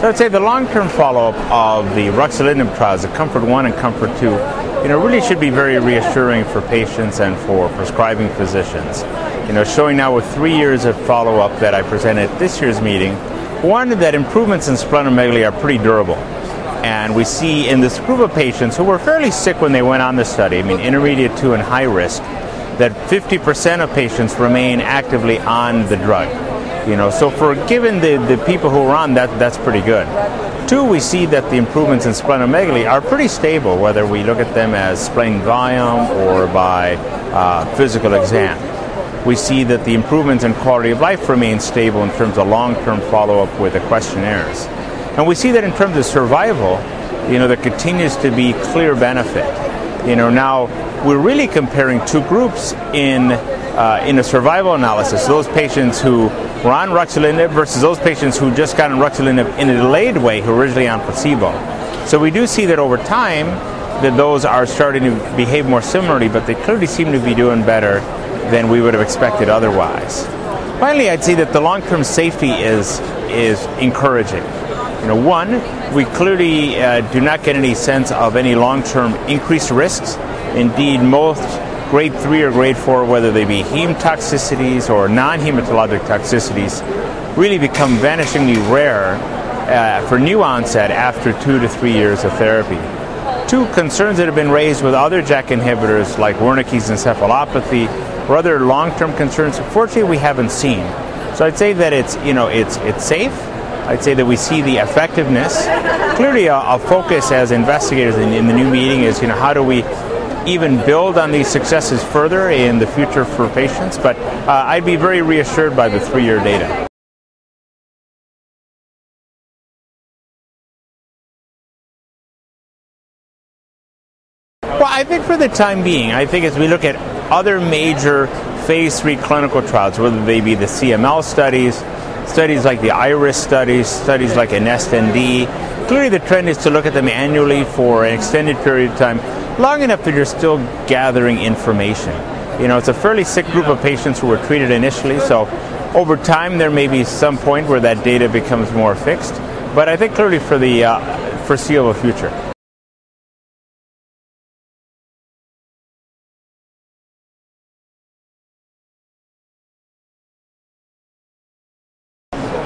So I'd say the long-term follow-up of the ruxolitinib trials, the Comfort 1 and Comfort 2, you know, really should be very reassuring for patients and for prescribing physicians. You know, showing now with three years of follow-up that I presented at this year's meeting, one, that improvements in splenomegaly are pretty durable. And we see in this group of patients who were fairly sick when they went on the study, I mean, intermediate two and high risk, that 50% of patients remain actively on the drug. You know, so for given the, the people who are on that, that's pretty good. Two, we see that the improvements in splenomegaly are pretty stable, whether we look at them as spleen volume or by uh, physical exam. We see that the improvements in quality of life remain stable in terms of long-term follow-up with the questionnaires. And we see that in terms of survival, you know, there continues to be clear benefit. You know, now we're really comparing two groups in uh, in a survival analysis. Those patients who were on ruxolitinib versus those patients who just got on ruxolitinib in a delayed way, who were originally on placebo. So we do see that over time that those are starting to behave more similarly, but they clearly seem to be doing better than we would have expected otherwise. Finally, I'd say that the long-term safety is is encouraging. You know, one, we clearly uh, do not get any sense of any long-term increased risks. Indeed, most grade 3 or grade 4, whether they be heme toxicities or non-hematologic toxicities, really become vanishingly rare uh, for new onset after two to three years of therapy. Two concerns that have been raised with other JAK inhibitors like Wernicke's encephalopathy or other long-term concerns, fortunately we haven't seen. So I'd say that it's, you know, it's, it's safe, I'd say that we see the effectiveness. Clearly, a, a focus as investigators in, in, the new meeting is, you know, how do we even build on these successes further in the future for patients? But uh, I'd be very reassured by the three-year data. Well, I think for the time being, I think as we look at other major phase three clinical trials, whether they be the CML studies, studies like the IRIS studies, studies like ND. Clearly, the trend is to look at them annually for an extended period of time, long enough that you're still gathering information. You know, it's a fairly sick group of patients who were treated initially, so over time there may be some point where that data becomes more fixed. But I think clearly for the uh, foreseeable future.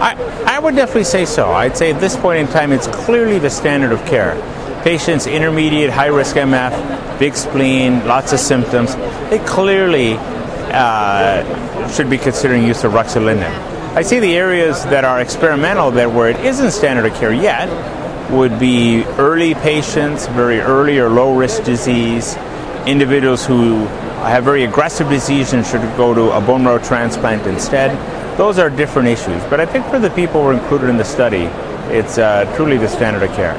I, I, would definitely say so. I'd say at this point in time, it's clearly the standard of care. Patients, intermediate, high risk MF, big spleen, lots of symptoms, they clearly uh, should be considering use of ruxolitinib. I see the areas that are experimental, that where it isn't standard of care yet, would be early patients, very early or low risk disease, individuals who have very aggressive disease and should go to a bone marrow transplant instead those are different issues. But I think for the people who are included in the study, it's uh, truly the standard of care.